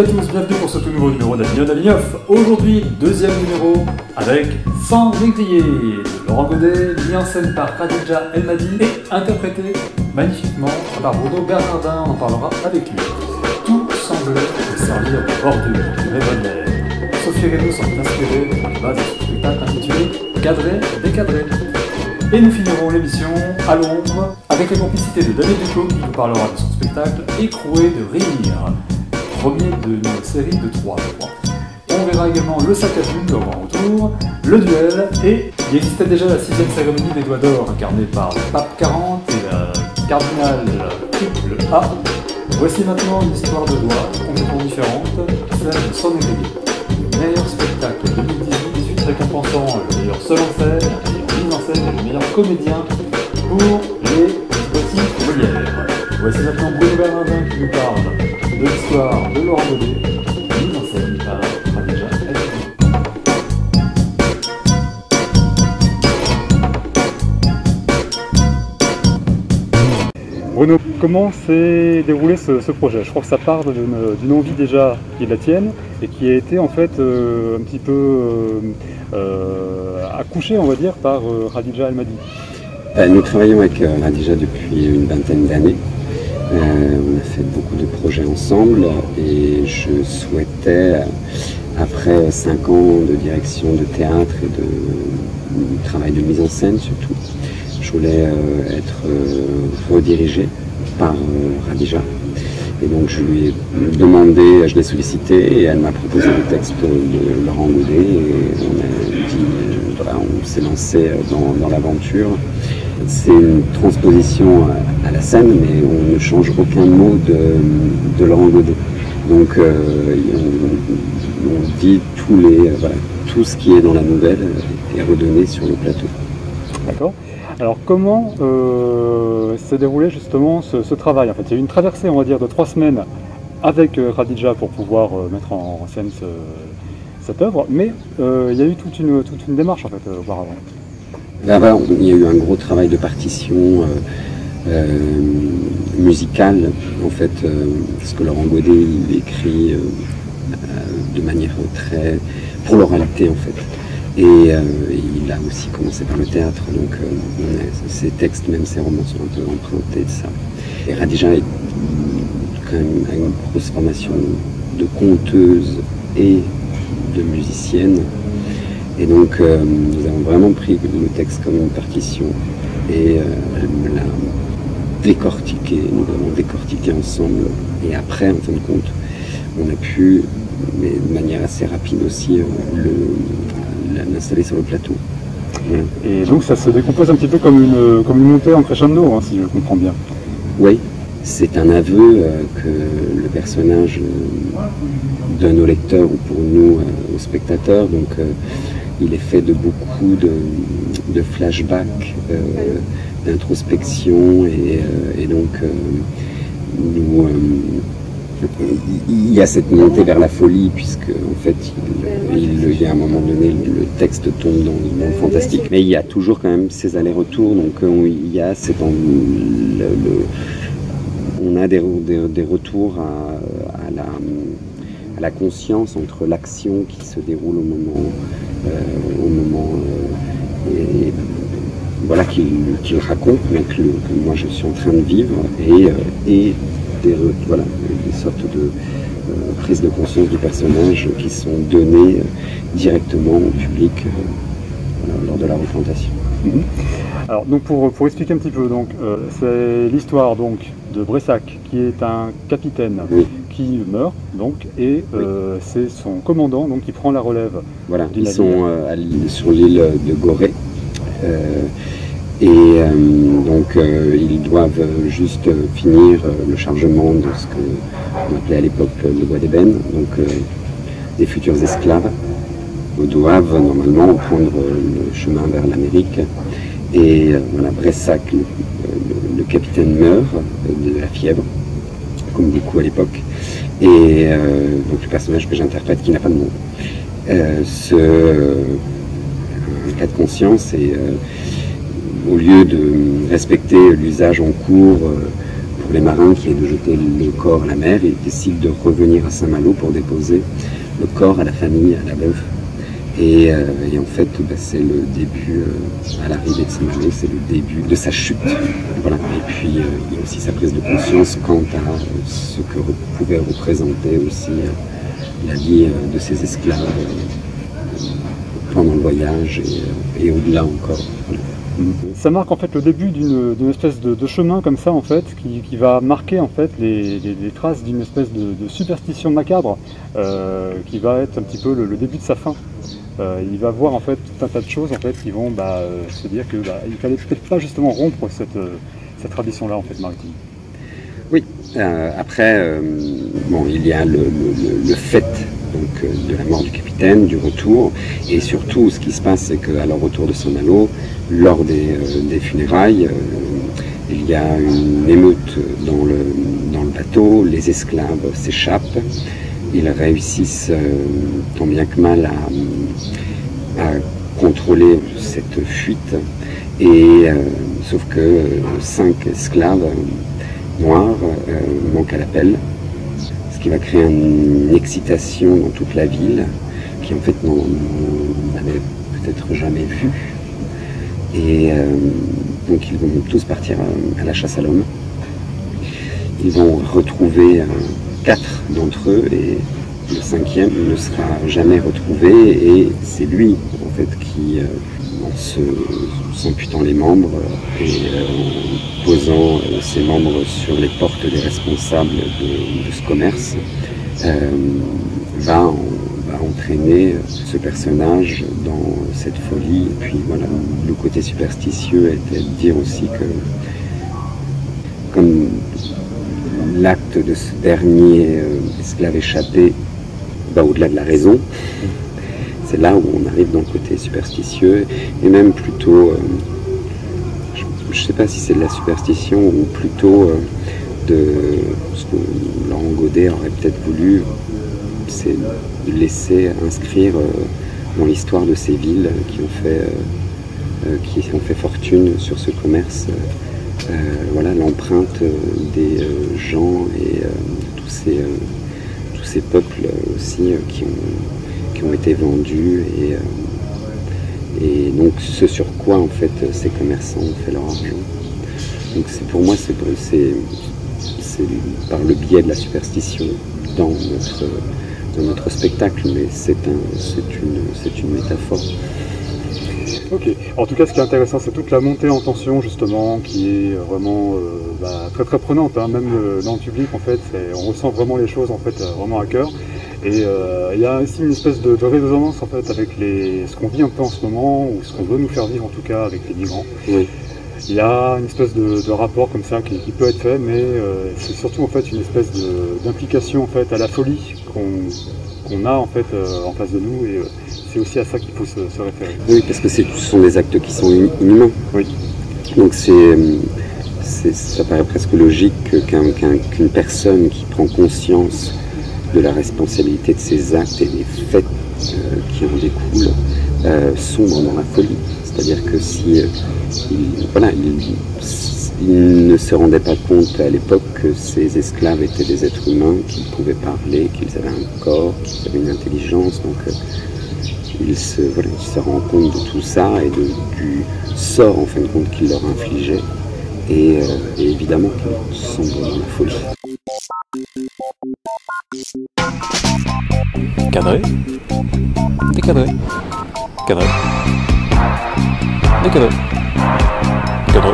à tous, bienvenue pour ce tout nouveau numéro d'Avignon Avignoff. Aujourd'hui, deuxième numéro avec Sans négrier de Laurent Godet, mis en scène par Khadija Elmadi et interprété magnifiquement par Bruno Bernardin. On en parlera avec lui. Tout semblait servir de bordure, du revolver. Sophie et Renaud sont inspirés de la base de spectacle intitulé Cadré, décadré. Et nous finirons l'émission à l'ombre avec la complicité de David Duclos qui nous parlera de son spectacle Écroué de rire, premier d'une série de trois. On verra également le sac à le grand retour, le duel et il existait déjà la sixième cérémonie des doigts d'or incarnée par le pape 40 et le cardinal triple A. Voici maintenant une histoire de doigts complètement différente, celle de Son Le meilleur spectacle 2018 récompensant le meilleur seul en scène, mise en scène et le meilleur comédien pour les petits Molières. Voici maintenant Bruno Bernardin qui nous parle de l'histoire de Laurent Godet, mise en scène par Khadija Bruno, comment s'est déroulé ce, ce projet? Je crois que ça part d'une envie déjà qui est la tienne et qui a été en fait euh, un petit peu euh, euh, accouchée, on va dire, par euh, Khadija Elmadi. Euh, Nous travaillons avec Radija depuis une vingtaine d'années. Euh, on a fait beaucoup de projets ensemble et je souhaitais, après cinq ans de direction de théâtre et de, travail de mise en scène surtout, je voulais euh, être euh, redirigé par Radija. Et donc je lui ai demandé, je l'ai sollicité et elle m'a proposé le texte de Laurent Godet et on s'est lancé dans l'aventure. C'est une transposition à, la scène, mais on ne change aucun mot de, de Laurent Godet. Donc euh, on, dit tous les, euh, tout ce qui est dans la nouvelle est redonné sur le plateau. D'accord Alors comment euh, s'est déroulé justement ce, travail? En fait, il y a eu une traversée, on va dire, de trois semaines avec Khadija pour pouvoir mettre en, scène ce- cette œuvre, mais il y a eu toute une, toute une démarche en fait auparavant. On- il y a eu un gros travail de partition euh, euh, musicale, en fait, euh, parce que Laurent Godet, écrit de manière très... pour l'oralité, en fait. Et il a aussi commencé par le théâtre, donc ses textes, même ses romans, sont un peu empruntés de ça. Et Radija est quand même une grosse formation de conteuse et de musicienne. Et donc, euh, nous avons vraiment pris le texte comme une partition et euh, elle me l'a décortiqué, nous l'avons décortiqué ensemble. Et après, en fin de compte, on a pu, mais de manière assez rapide aussi, euh, l'installer sur le plateau. Voilà. Et donc ça se décompose un petit peu comme une, comme une montée en crescendo, hein, si je comprends bien. Oui, c'est un aveu que le personnage donne au lecteur ou pour nous, aux spectateurs. Donc, il est fait de beaucoup de, flashbacks, euh, d'introspection, et, euh, donc, euh, nous, il y a cette montée vers la folie, puisque en fait, il, y a un moment donné, le texte tombe dans, le fantastique. Mais il y a toujours quand même ces allers-retours, donc on- il y a on a des, re- des- des retours à, la, conscience entre l'action qui se déroule au moment, au moment euh, et, et voilà qu'il raconte, mais que, le- que moi je suis en train de vivre, et, euh, et des, voilà, des sortes de euh, prises de conscience du personnage qui sont données euh, directement au public euh, lors de la représentation. Alors donc pour, pour expliquer un petit peu, donc euh, c'est l'histoire donc de Bressac qui est un capitaine Oui. Qui meurt donc et euh, c'est son commandant donc qui prend la relève. Voilà, ils navire. sont euh, sur l'île de Gorée. Euh, et donc ils doivent juste finir le chargement de ce qu'on appelait à l'époque le bois d'ébène, donc des futurs esclaves doivent normalement prendre le chemin vers l'Amérique. Et voilà, Bressac, le, le- le capitaine meurt de la fièvre, comme beaucoup à l'époque. Et euh, donc le personnage que j'interprète, qui n'a pas de nom, euh, ce euh, cas de conscience et euh, au lieu de respecter l'usage en cours euh, pour les marins qui est de jeter le corps à la mer. Ils décident de revenir à Saint-Malo pour déposer le corps à la famille, à la veuve. Et, euh, en fait, bah, c'est le début, à l'arrivée de Saint-Malo, c'est le début de sa chute. Voilà. Et puis, il y a aussi sa prise de conscience quant à ce que pouvait représenter aussi la vie de ses esclaves pendant le voyage et, au-delà encore. Ça marque en fait le début d'une espèce de, chemin comme ça en fait, qui, va marquer en fait les, traces d'une espèce de, superstition macabre euh, qui va être un petit peu le, début de sa fin. Euh, il va voir en fait tout un tas de choses en fait qui vont bah, euh, se dire que bah, il fallait peut-être pas justement rompre cette, tradition là en fait maritime. Oui, après il y a le, fait donc, de la mort du capitaine, du retour, et surtout ce qui se passe c'est qu'à leur retour de Saint-Malo, lors des, euh, funérailles, euh, il y a une émeute dans le, dans le bateau, les esclaves s'échappent, ils réussissent euh, tant bien que mal à, contrôler cette fuite, et sauf que cinq esclaves noirs manquent à l'appel, ce qui va créer une excitation dans toute la ville, qui en fait n'avait peut-être jamais vu. Et euh, donc ils vont tous partir à, la chasse à l'homme. Ils vont retrouver euh, quatre d'entre eux et le cinquième ne sera jamais retrouvé et c'est lui en fait qui, euh, en s'amputant les membres et en posant ses membres sur les portes des responsables de, ce commerce, va en entraîner ce personnage dans cette folie. Et puis voilà, le côté superstitieux était de dire aussi que, comme l'acte de ce dernier euh, esclave échappé va au-delà de la raison, c'est là où on arrive dans le côté superstitieux, et même plutôt, euh, je ne sais pas si c'est de la superstition ou plutôt euh, de ce que Laurent Godet aurait peut-être voulu c'est de laisser inscrire dans l'histoire de ces villes qui ont fait, qui ont fait fortune sur ce commerce. Voilà l'empreinte des gens et tous ces, tous ces peuples aussi qui ont, été vendus et, et donc ce sur quoi en fait ces commerçants ont fait leur argent. Donc c'est pour moi c'est par le biais de la superstition dans notre spectacle, mais c'est une métaphore. Ok, en tout cas ce qui est intéressant c'est toute la montée en tension justement qui est vraiment euh, bah, très très prenante, hein. même euh, dans le public en fait, on ressent vraiment les choses en fait euh, vraiment à cœur. Et il y a aussi une espèce de, résonance en fait avec les, ce qu'on vit un peu en ce moment, ou ce qu'on veut nous faire vivre en tout cas avec les migrants. Il y a une espèce de, rapport comme ça qui, peut être fait, mais c'est surtout en fait une espèce d'implication en fait à la folie qu'on a en fait en face de nous et c'est aussi à ça qu'il faut se, référer. Oui, parce que ce sont des actes qui sont inhumains. Oui. Donc c'est, ça paraît presque logique qu'une personne qui prend conscience de la responsabilité de ses actes et des faits euh, qui en découlent sombre dans la folie. C'est-à-dire que si voilà, il, ils ne se rendaient pas compte à l'époque que ces esclaves étaient des êtres humains, qu'ils pouvaient parler, qu'ils avaient un corps, qu'ils avaient une intelligence. Donc euh, ils, se, rendent compte de tout ça et du sort en fin de compte qu'ils leur infligeaient. Et, euh, évidemment qu'ils sont dans la folie. Cadré, décadré, cadré, décadré, cadré.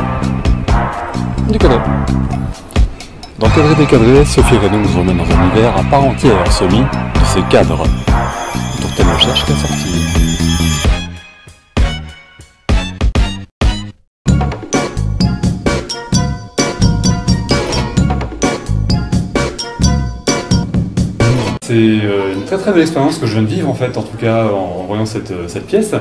Décadré. Dans Cadré décadré, Sophie Renaud nous emmène dans un univers à part entière, celui de ses cadres, C'est euh, une très très belle expérience que je viens de vivre en fait, en tout cas en voyant cette, euh, cette pièce.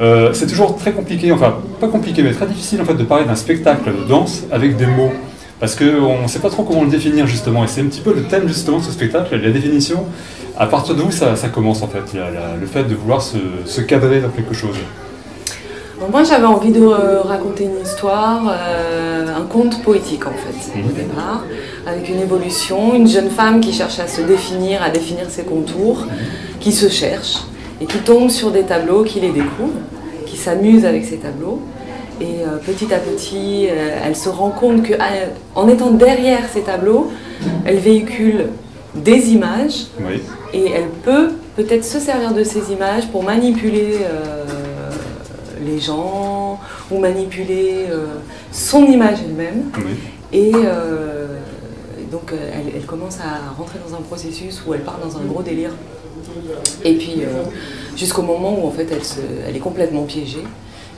Euh, c'est toujours très compliqué, enfin pas compliqué, mais très difficile en fait de parler d'un spectacle de danse avec des mots. Parce qu'on ne sait pas trop comment le définir justement, et c'est un petit peu le thème justement de ce spectacle, la définition, à partir d'où ça, ça, commence en fait, le fait de vouloir se, se cadrer dans quelque chose? moi j'avais envie de raconter une histoire, un conte poétique en fait au départ, avec une évolution, une jeune femme qui cherche à se définir, à définir ses contours, qui se cherche et qui tombe sur des tableaux, qui les découvre, qui s'amuse avec ces tableaux. Et euh, petit à petit, euh, elle se rend compte qu'en étant derrière ces tableaux, elle véhicule des images et elle peut peut-être se servir de ces images pour manipuler euh, les gens ou manipuler son image elle-même. Et donc elle, commence à rentrer dans un processus où elle part dans un gros délire. Et puis jusqu'au moment où en fait elle, elle est complètement piégée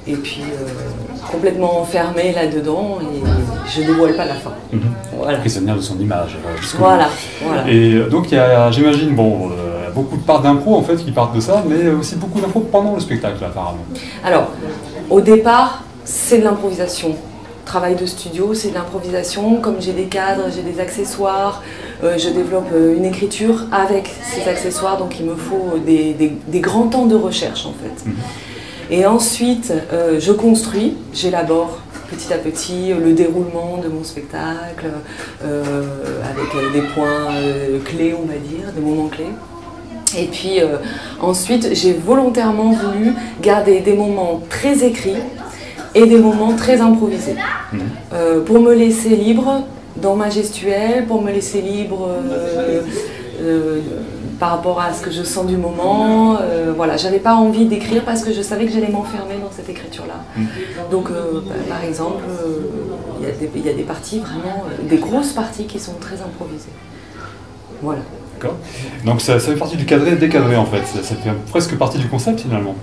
et puis euh, complètement enfermée là-dedans et je ne dévoile pas la fin. Mhm. Voilà. Prisonnière de son image. Euh, voilà, Et euh, donc il y a, j'imagine, bon, beaucoup de parts d'impro en fait qui partent de ça, mais aussi beaucoup d'impro pendant le spectacle apparemment. Alors, au départ, c'est de l'improvisation. Travail de studio, c'est de l'improvisation. Comme j'ai des cadres, j'ai des accessoires, je développe une écriture avec ces accessoires, donc il me faut des, grands temps de recherche en fait. Mhm. Et ensuite, euh, je construis, j'élabore petit à petit le déroulement de mon spectacle, euh, avec des points euh, clés, on va dire, des moments clés. Et puis ensuite, j'ai volontairement voulu garder des moments très écrits et des moments très improvisés, mmh. pour me laisser libre dans ma gestuelle, pour me laisser libre par rapport à ce que je sens du moment. Euh, voilà, j'avais pas envie d'écrire parce que je savais que j'allais m'enfermer dans cette écriture-là. Mm. Donc, euh, bah, par exemple, euh, il y, a des parties vraiment, des grosses parties qui sont très improvisées. Voilà. D'accord. Donc ça, fait partie du cadré décadré en fait. Ça, fait presque partie du concept finalement.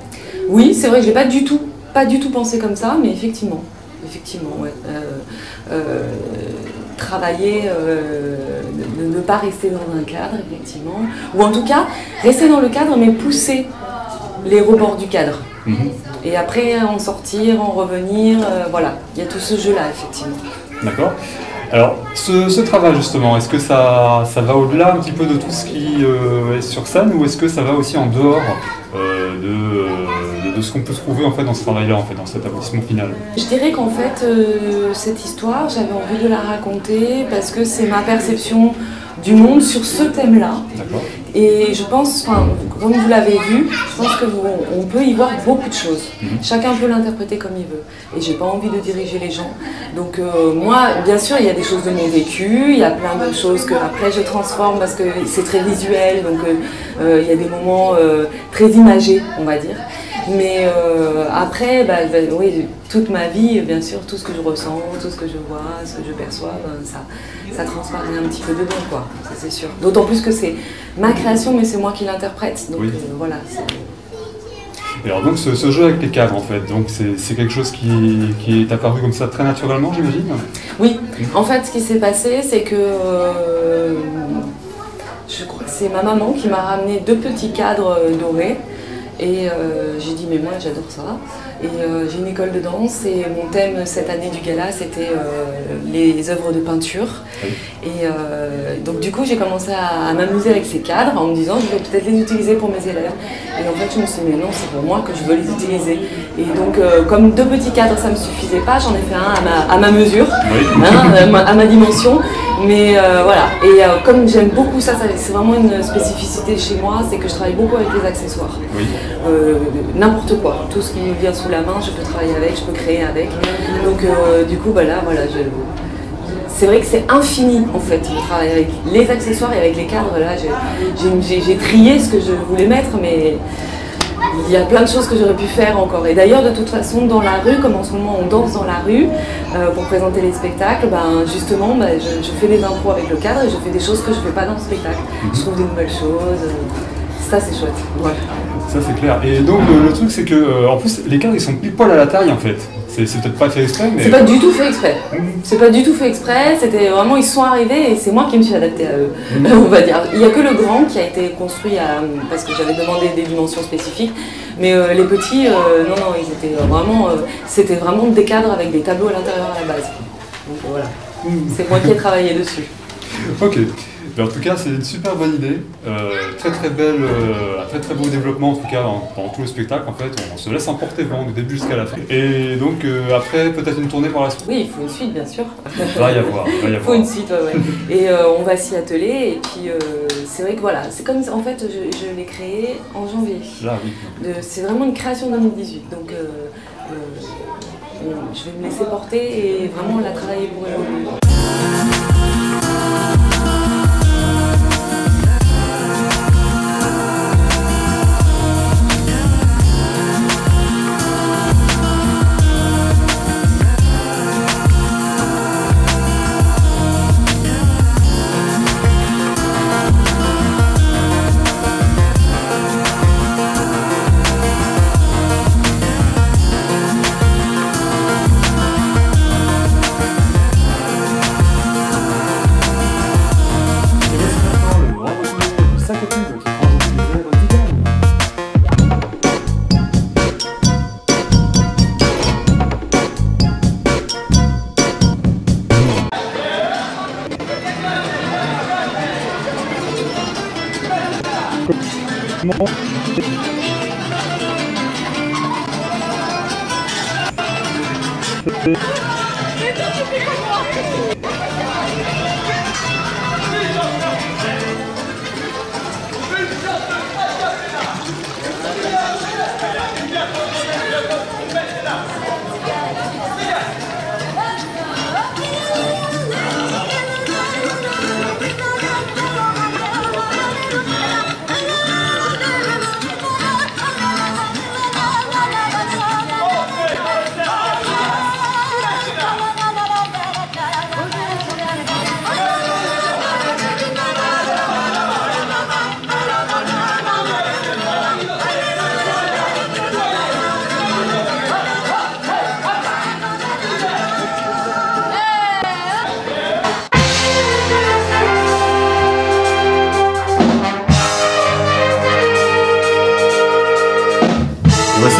Oui, c'est vrai que j'ai pas du tout, pas du tout pensé comme ça, mais effectivement, effectivement, ouais travailler, ne, pas rester dans un cadre, effectivement. Ou en tout cas, rester dans le cadre, mais pousser les rebords du cadre. Mhm. Et après, en sortir, en revenir, euh, voilà. Il y a tout ce jeu-là, effectivement. D'accord. Alors, ce, travail, justement, est-ce que ça, ça va au-delà un petit peu de tout ce qui euh, est sur scène ou est-ce que ça va aussi en dehors de, de, ce qu'on peut trouver en fait, dans ce travail-là, en fait, dans cet aboutissement final? Je dirais qu'en fait, euh, cette histoire, j'avais envie de la raconter parce que c'est ma perception du monde sur ce thème-là. Et je pense, comme vous l'avez vu, je pense qu'on peut y voir beaucoup de choses. Mhm. Chacun peut l'interpréter comme il veut. Et j'ai pas envie de diriger les gens. Donc euh, moi, bien sûr, il y a des choses de mon vécu, il y a plein de choses que après je transforme parce que c'est très visuel, donc euh, il y a des moments très imagés, on va dire. Mais euh, après, bah, bah, oui, toute ma vie, bien sûr, tout ce que je ressens, tout ce que je vois, ce que je perçois, ben, ça, ça transparaît un petit peu dedans, quoi. Ça c'est sûr. D'autant plus que c'est ma création, mais c'est moi qui l'interprète. Donc euh, voilà. Et alors donc ce, jeu avec les cadres en fait, donc c'est quelque chose qui, est apparu comme ça très naturellement j'imagine? Oui, en fait ce qui s'est passé c'est que euh, je crois que c'est ma maman qui m'a ramené deux petits cadres dorés et euh, j'ai dit, mais moi j'adore ça. Et euh, j'ai une école de danse et mon thème cette année du gala c'était euh, les œuvres de peinture. Et donc du coup j'ai commencé à, m'amuser avec ces cadres en me disant je vais peut-être les utiliser pour mes élèves. Et en fait je me suis dit mais non c'est pour moi que je veux les utiliser. Et donc comme deux petits cadres ça ne me suffisait pas, j'en ai fait un à ma, mesure, hein, à ma dimension. Mais voilà, et comme j'aime beaucoup ça, c'est vraiment une spécificité chez moi, c'est que je travaille beaucoup avec les accessoires. N'importe quoi, tout ce qui me vient sous la main, je peux travailler avec, je peux créer avec. Donc euh, du coup, bah là, voilà, c'est vrai que c'est infini en fait de travailler avec les accessoires et avec les cadres. Là, j'ai trié ce que je voulais mettre, mais il y a plein de choses que j'aurais pu faire encore. Et d'ailleurs, de toute façon, dans la rue, comme en ce moment on danse dans la rue euh, pour présenter les spectacles, ben, justement, ben, je, fais des impros avec le cadre et je fais des choses que je ne fais pas dans le spectacle. Je trouve des nouvelles choses. Ça, c'est chouette. Ça, c'est clair. Et donc, le, truc, c'est que, euh, en plus, les cadres, ils sont pile poil à la taille, en fait. C'est peut-être pas fait exprès, mais. C'est pas du tout fait exprès. C'est pas du tout fait exprès. C'était vraiment, ils sont arrivés et c'est moi qui me suis adaptée à eux, mm. on va dire. Il n'y a que le grand qui a été construit parce que j'avais demandé des dimensions spécifiques. Mais euh, les petits, euh, non, non, ils étaient vraiment. C'était vraiment des cadres avec des tableaux à l'intérieur à la base. Donc voilà. Mm. C'est moi qui ai travaillé dessus. Ok. Mais en tout cas, c'est une super bonne idée. Euh, très très belle, euh, un très très beau développement en tout cas en- pendant tout le spectacle. En fait, on se laisse emporter vraiment du début jusqu'à la fin. Et donc euh, après, peut-être une tournée par la suite. Oui, il faut une suite, bien sûr. Va y avoir, va y Il faut avoir. une suite, ouais, ouais. Et on va s'y atteler. Et puis, c'est vrai que voilà, c'est comme en fait, je, je l'ai créé en janvier. Là, oui. De- C'est vraiment une création 2018. Donc, on- je vais me laisser porter et vraiment la travailler pour évoluer.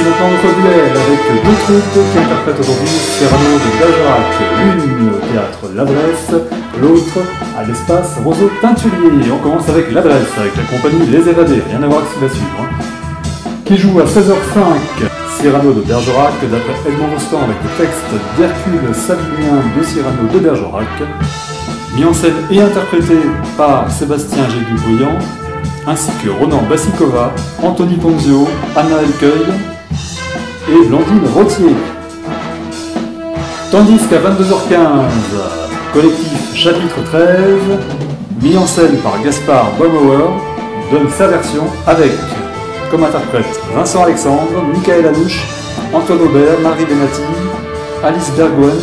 Voici maintenant notre duel avec deux troupes qui interprètent aujourd'hui Serrano de Bergerac, l'une au théâtre L'Adresse, l'autre à l'espace Roseau Teinturier. On commence avec L'Adresse, avec la compagnie Les Évadés, rien à voir avec ce qui va suivre. Qui joue à 16h05 Cyrano de Bergerac, d'après Edmond Rostand avec le texte d'Hercule Sabinien de Cyrano de Bergerac, mis en scène et interprété par Sébastien Jégu-Bouillant, ainsi que Ronan Bassikova, Anthony Ponzio, Anna Elcueil et Blandine Rottier. Tandis qu'à 22h15, collectif chapitre 13, mis en scène par Gaspard Baumauer, donne sa version avec, comme interprète, Vincent Alexandre, Michael Anouche, Antoine Aubert, Marie Benati, Alice Bergouin,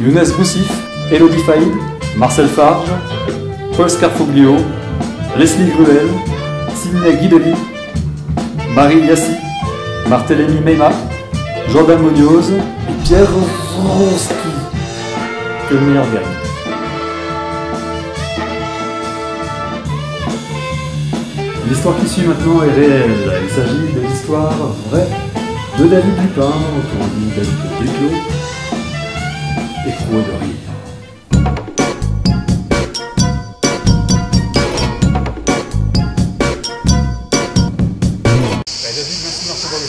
Younes Boussif, Elodie Faïd, Marcel Farge, Paul Scarfoglio, Leslie Gruel, Sidney Guideli, Marie Yassi, Marteleni Meima, Jordan Munoz et Pierre Vronsky. Que le meilleur gagne. L'histoire qui suit maintenant est réelle. Il s'agit de l'histoire vraie de David Dupin, autrement dit David Desclos, écroué de rire.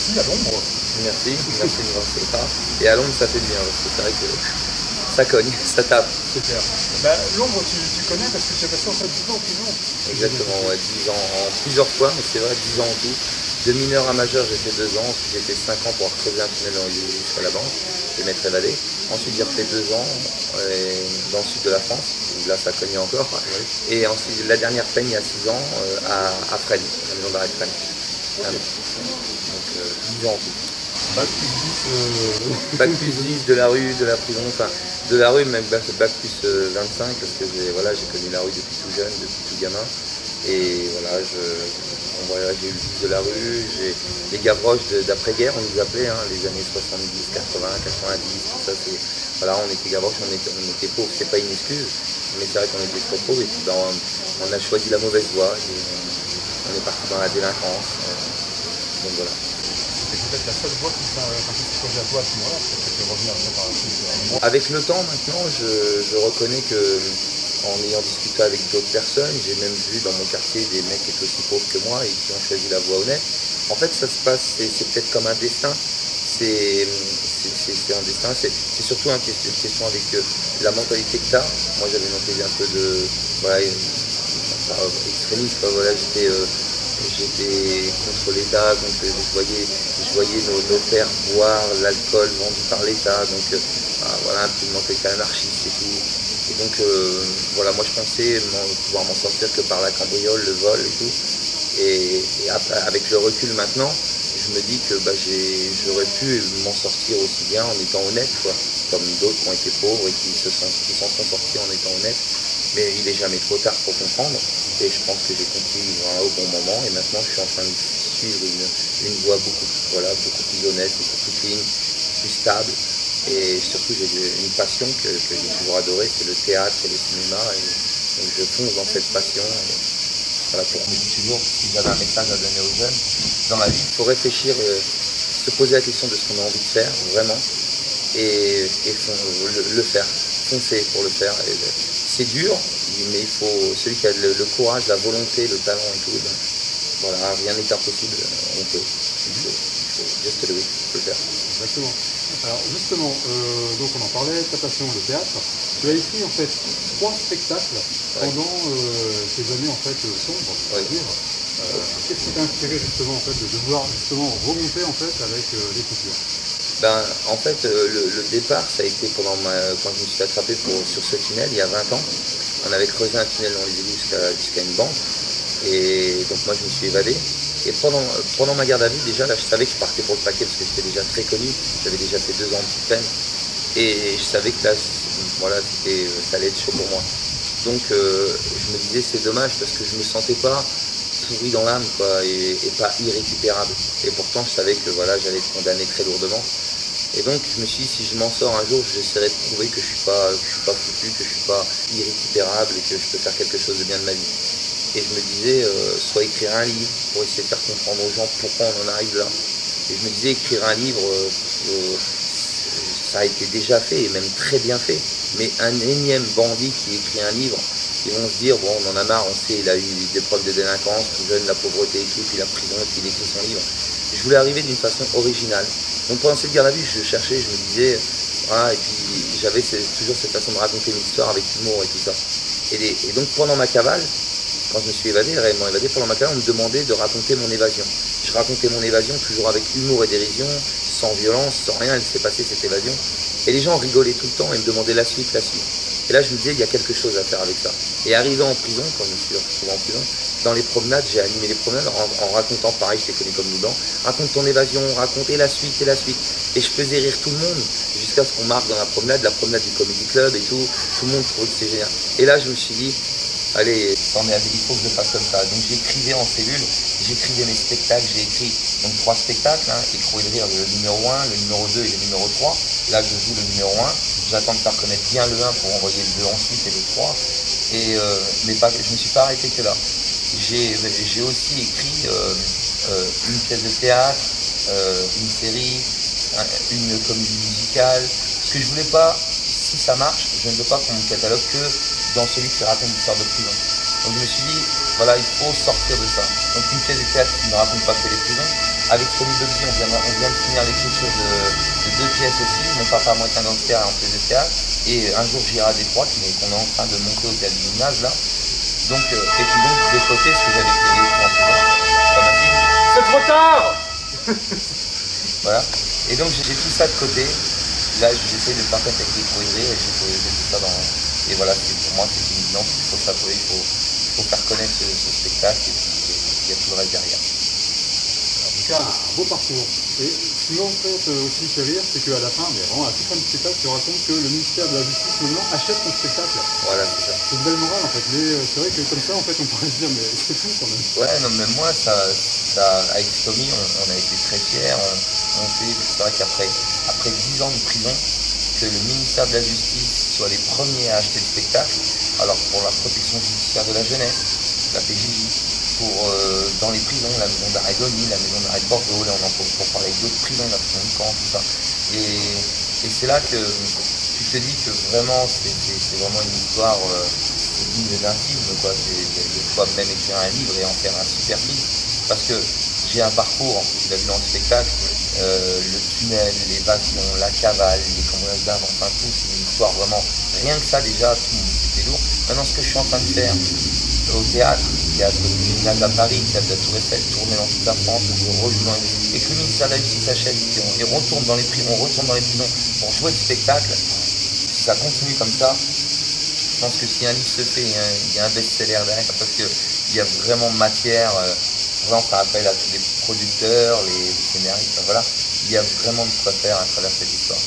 Aussi à l'ombre. Merci, merci de me recevoir. Et à l'ombre, ça fait du bien, parce que c'est vrai que ça cogne, ça tape. C'est clair. Bah, l'ombre, tu, tu connais parce que tu as passé en fait 10 ans en prison. Exactement, ouais, 10 ans, en plusieurs fois, mais c'est vrai, 10 ans en tout. De mineur à majeur, j'ai fait 2 ans, ensuite j'ai fait 5 ans pour avoir creusé un tunnel sur la banque et m'être évadé. Ensuite j'ai refait 2 ans euh, dans le sud de la France, où là ça cognait encore. Et ensuite la dernière peine il y a 6 ans euh, à, à Fresnes, à la maison d'arrêt de Fresnes. Euh, 10 ans en tout. Bac plus 10, euh, Bac plus 10 de la rue, de la prison, enfin de la rue, même bac, bac plus euh, 25, parce que j'ai voilà, connu la rue depuis tout jeune, depuis tout gamin. Et voilà, je, bon, voilà, j'ai eu le de la rue, j'ai les Gavroches d'après-guerre, on nous appelait, hein, les années 70, 80, 90, tout ça, c'est, voilà, on était Gavroches, on était, on était pauvres, c'est pas une excuse, mais c'est vrai qu'on était trop pauvres, et puis ben, on, on a choisi la mauvaise voie, et on, on est parti dans la délinquance. euh, donc voilà. C'est la seule qui qui s'est à toi à ce moment-là, revenu après par la suite. euh, Avec le temps maintenant, je, je reconnais que en ayant discuté avec d'autres personnes, j'ai même vu dans mon quartier des mecs qui étaient aussi pauvres que moi et qui ont choisi la voie honnête. En fait, ça se passe, c'est peut-être comme un destin. C'est un destin, c'est surtout une question avec euh, la mentalité que tu as. Moi, j'avais une mentalité un peu de. Voilà, extrémiste, voilà, j'étais. Euh, j'étais contre l'État, donc je voyais, je voyais nos, pères boire l'alcool vendu par l'État, donc euh, ah, voilà, un peu de mentalité anarchiste et tout. Et donc voilà, moi je pensais pouvoir m'en sortir que par la cambriole, le vol et tout. Et, avec le recul maintenant, je me dis que bah, j'aurais pu m'en sortir aussi bien en étant honnête, quoi, comme d'autres qui ont été pauvres et qui s'en sont, sont, sortis en étant honnêtes. Mais il n'est jamais trop tard pour comprendre. Et je pense que j'ai compris au bon moment. Et maintenant, je suis en train de suivre une, voie beaucoup, voilà, beaucoup plus honnête, beaucoup plus clean, plus stable. Et surtout, j'ai une passion que, j'ai toujours adorée, c'est le théâtre et le cinéma. Et donc je fonce dans cette passion. Voilà, pour me dire toujours, si j'avais un message à donner aux jeunes, dans la vie, il faut réfléchir, euh, se poser la question de ce qu'on a envie de faire, vraiment, et, le, faire, foncer pour le faire. C'est dur, mais il faut, celui qui a le, courage, la volonté, le talent et tout, ben, voilà, rien n'est impossible, on peut. Il faut, juste le, le faire. Exactement. Alors justement, euh, donc on en parlait, ta passion, le théâtre. Tu as écrit en fait trois spectacles pendant euh, ces années en fait sombres, on dire. Euh, qu'est-ce qui t'a inspiré justement en fait de devoir justement remonter en fait avec l'écriture ben, en fait, le, départ, ça a été pendant quand je me suis attrapé pour, sur ce tunnel il y a 20 ans. On avait creusé un tunnel dans les égouts jusqu'à une banque. Et donc moi, je me suis évadé. Et pendant, pendant ma garde à vue, déjà, là, je savais que je partais pour le paquet parce que j'étais déjà très connu. J'avais déjà fait deux ans de peine. Et je savais que là, voilà, ça allait être chaud pour moi. Donc, euh, je me disais, c'est dommage parce que je me sentais pas pourri dans l'âme, quoi, et, pas irrécupérable. Et pourtant, je savais que voilà, j'allais être condamné très lourdement. Et donc, je me suis dit, si je m'en sors un jour, j'essaierai de prouver que je suis, pas, suis pas foutu, que je suis pas irrécupérable et que je peux faire quelque chose de bien de ma vie. Et je me disais, euh, soit écrire un livre pour essayer de faire comprendre aux gens pourquoi on en arrive là. Et je me disais, écrire un livre, euh, euh, ça a été déjà fait, et même très bien fait. Mais un énième bandit qui écrit un livre, ils vont se dire, bon, on en a marre, on sait, il a eu des preuves de délinquance, tout jeune, la pauvreté et tout, puis la prison, et puis il écrit son livre. Je voulais arriver d'une façon originale. Donc pendant cette garde à vue, je cherchais, je me disais, ah, et puis j'avais toujours cette façon de raconter une histoire avec humour et tout ça. et donc pendant ma cavale, quand je me suis évadé, réellement évadé, pendant ma carrière, on me demandait de raconter mon évasion. Je racontais mon évasion toujours avec humour et dérision, sans violence, sans rien, elle s'est passée cette évasion. Et les gens rigolaient tout le temps et me demandaient la suite, la suite. Et là, je me disais, il y a quelque chose à faire avec ça. Et arrivé en prison, quand je me suis retrouvé en prison, dans les promenades, j'ai animé les promenades en, racontant, pareil, j'étais connu comme Loudan, raconte ton évasion, raconte et la suite, et la suite. Et je faisais rire tout le monde, jusqu'à ce qu'on marque dans la promenade, la promenade du Comedy Club et tout. Tout le monde trouvait que c'était génial. Et là, je me suis dit, allez, c'en est il faut que je fasse comme ça. Donc j'écrivais en cellule, j'écrivais mes spectacles, j'ai écrit trois spectacles, hein, Écrou et le rire, le numéro 1, le numéro 2 et le numéro 3. Là je joue le numéro 1, j'attends de faire connaître bien le 1 pour envoyer le 2 ensuite et le 3. Et, euh, mais je ne me suis pas arrêté que là. J'ai aussi écrit euh, euh, une pièce de théâtre, une série, une comédie musicale. Ce que je voulais pas, si ça marche, je ne veux pas qu'on me catalogue que dans celui qui raconte l'histoire de prison. Donc je me suis dit, voilà, il faut sortir de ça. Donc une pièce de théâtre qui ne raconte pas que les prisons. Avec Tommy Dobby, on vient, on vient de finir l'écriture de, deux pièces aussi, Mon papa, moi, est un gangster en pièce de théâtre. Et un jour j'irai à Détroit, qu'on est en train de monter au théâtre du gymnase là. Donc, euh, et puis donc de côté ce que j'avais créé en prison, comme un C'est trop tard Voilà. Et donc j'ai tout ça de côté. Là j'essaie de faire avec les poésies et j'ai tout ça dans, et voilà, pour moi, c'est une évidence, il faut s'appeler, il faut, faire connaître ce, spectacle et puis il y a tout le reste derrière. En tout cas, un beau parcours. Et ce qui m'a aussi rire, c'est qu'à la fin, mais vraiment à la toute fin du spectacle, tu racontes que le ministère de la Justice maintenant achète ton spectacle. Voilà, c'est ça. C'est une belle morale en fait. Mais euh, c'est vrai que comme ça, en fait, on pourrait se dire, mais c'est fou quand même. Ouais, non, mais moi, ça, ça avec Tommy, on, a été très fiers. On, on c'est vrai qu'après après 10 ans de prison, que le ministère de la Justice soit les premiers à acheter le spectacle. Alors pour la protection judiciaire de la jeunesse, la PJJ, pour euh, dans les prisons, la maison d'arrêt la maison d'arrêt de Bordeaux, là on en pour, pour parler d'autres prisons, la prison de Caen, tout ça. Et, c'est là que tu te dis que vraiment c'est vraiment une histoire, euh, digne d'un film, quoi. De même écrire un livre et en faire un super film. Parce que j'ai un parcours, tu l'as vu dans le spectacle, euh, le tunnel, l'évasion, la cavale, les cambriolages d'armes, enfin tout, c'est vraiment. Rien que ça déjà, c'était lourd. Maintenant ce que je suis en train de faire au théâtre, théâtre du à Paris, théâtre de la Tour Eiffel, tourner dans toute la France, je et que le ministère de la et on retourne dans les prisons, on retourne dans les pour jouer le spectacle, ça continue comme ça, je pense que si un livre se fait, il y a un, best-seller derrière, parce qu'il y a vraiment matière. Euh, exemple, ça appelle à tous les producteurs, les, scénaristes, voilà. Il y a vraiment de quoi faire à travers cette histoire.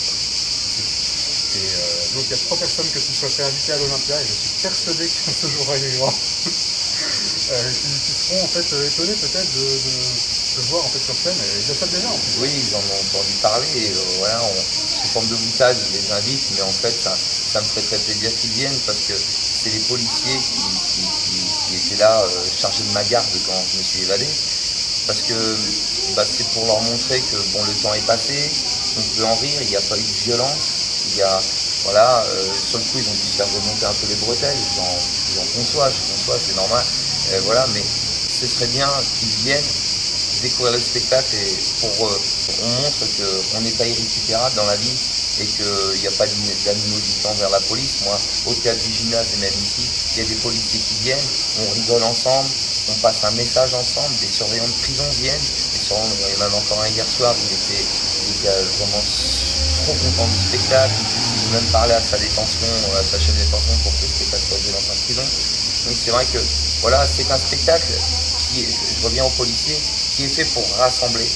Et euh, donc il y a trois personnes que tu fait inviter à l'Olympia et je suis persuadé que ce jour euh, seront en fait euh, étonnés peut-être de, voir en fait sur scène. Et ils le savent déjà en plus. Oui, ils en ont entendu parler. Et, euh, voilà, sous forme de boutade, ils les invitent, mais en fait ça, me ferait très plaisir qu'ils viennent parce que c'est les policiers qui, étaient là chargés de ma garde quand je me suis évadé. Parce que bah, c'est pour leur montrer que bon le temps est passé, on peut en rire, il n'y a pas eu de violence, il y a voilà, euh, sur le coup ils ont dû faire remonter un peu les bretelles, j'en conçois, je conçois, c'est normal, euh, voilà, mais ce serait bien qu'ils viennent découvrir le spectacle et pour on montre qu'on n'est pas irrécupérable dans la vie et qu'il n'y a pas d'animosité envers la police. Moi, au théâtre du gymnase et même ici, il y a des policiers qui viennent, on rigole ensemble, on passe un message ensemble, des surveillants de prison viennent, il y en a encore un hier soir, il était, vraiment trop content du spectacle, même parlé à sa détention, à sa chef de détention pour que le spectacle soit joué dans sa prison. Donc c'est vrai que voilà, c'est un spectacle qui je reviens aux policiers, qui est fait pour rassembler.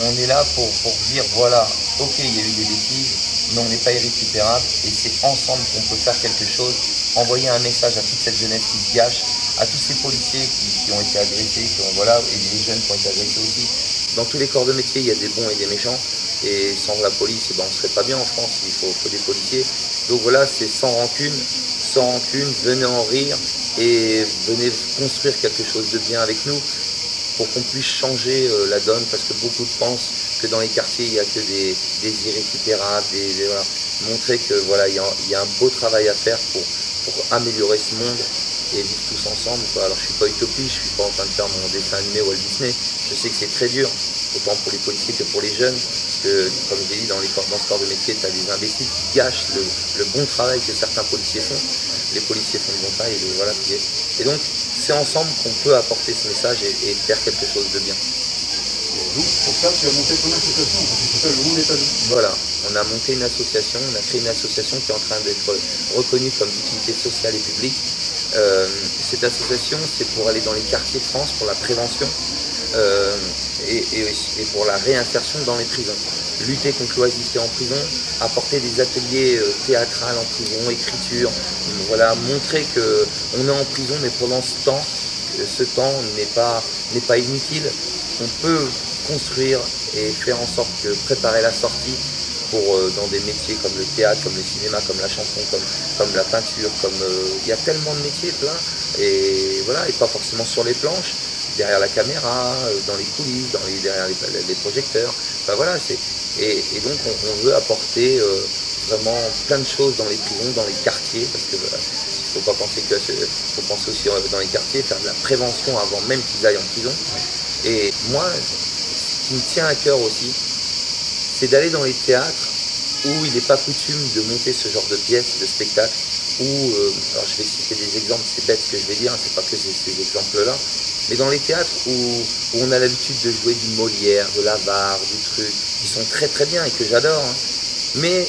On est là pour, pour dire voilà, ok, il y a eu des bêtises, mais on n'est pas irrécupérable et c'est ensemble qu'on peut faire quelque chose, envoyer un message à toute cette jeunesse qui se gâche, à tous ces policiers qui, ont été agressés, qui ont, voilà, et les jeunes qui ont été agressés aussi. Dans tous les corps de métier, il y a des bons et des méchants, et sans la police, eh ben, on ne serait pas bien en France, il faut, des policiers. Donc voilà, c'est sans rancune, sans rancune, venez en rire et venez construire quelque chose de bien avec nous pour qu'on puisse changer euh, la donne, parce que beaucoup pensent que dans les quartiers, il n'y a que des, irrécupérables, des, montrer que voilà, il y, a, un beau travail à faire pour, améliorer ce monde et vivre tous ensemble. Alors je suis pas utopiste, je suis pas en train de faire mon dessin animé Walt Disney. Je sais que c'est très dur, autant pour les policiers que pour les jeunes, que comme j'ai dit, dans, les, dans ce corps de métier, tu as des imbéciles qui gâchent le, bon travail que certains policiers font. Les policiers font le bon travail et voilà. Et donc c'est ensemble qu'on peut apporter ce message et, faire quelque chose de bien. donc, pour ça, tu as monté ton association, qui s'appelle Le Monde Voilà, on a monté une association, on a créé une association qui est en train d'être reconnue comme d'utilité sociale et publique. Euh, cette association, c'est pour aller dans les quartiers de France pour la prévention euh, et, pour la réinsertion dans les prisons. Lutter contre l'oisiveté en prison, apporter des ateliers euh, théâtrales en prison, écriture, voilà, montrer qu'on est en prison, mais pendant ce temps, ce temps n'est pas, inutile. On peut construire et faire en sorte que préparer la sortie pour, euh, dans des métiers comme le théâtre, comme le cinéma, comme la chanson, comme, la peinture, il y a tellement de métiers plein, et voilà, et pas forcément sur les planches, derrière la caméra, euh, dans les coulisses, derrière les, projecteurs. voilà, et, donc on, veut apporter euh, vraiment plein de choses dans les prisons, dans les quartiers, parce que il ne faut pas penser que faut penser aussi euh, dans les quartiers, faire de la prévention avant même qu'ils aillent en prison. Et moi, ce qui me tient à cœur aussi, c'est d'aller dans les théâtres où il n'est pas coutume de monter ce genre de pièces, de spectacles, où, alors je vais citer des exemples, c'est bête ce que je vais dire, hein, c'est pas que ces exemples-là, mais dans les théâtres où, on a l'habitude de jouer du Molière, de la barre, du truc, qui sont très très bien et que j'adore, hein. mais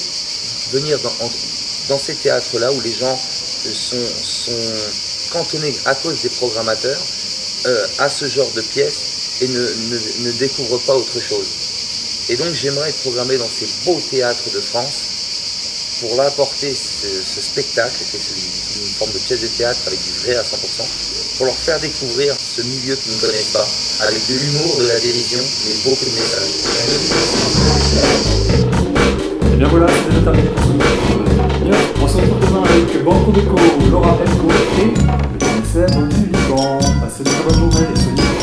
venir dans, ces théâtres-là où les gens sont, cantonnés à cause des programmateurs euh, à ce genre de pièces et ne, découvrent pas autre chose. Et donc j'aimerais être programmé dans ces beaux théâtres de France pour l'apporter ce, spectacle, qui une forme de pièce de théâtre avec du vrai à 100%, pour leur faire découvrir ce milieu qu'ils ne connaissent pas, avec de l'humour, de la dérision, mais beaucoup de messages. Et bien voilà, c'est terminé pour ce On se retrouve demain avec Banco Deco, Laura Elko et le commissaire du Liban. Passez une bonne journée et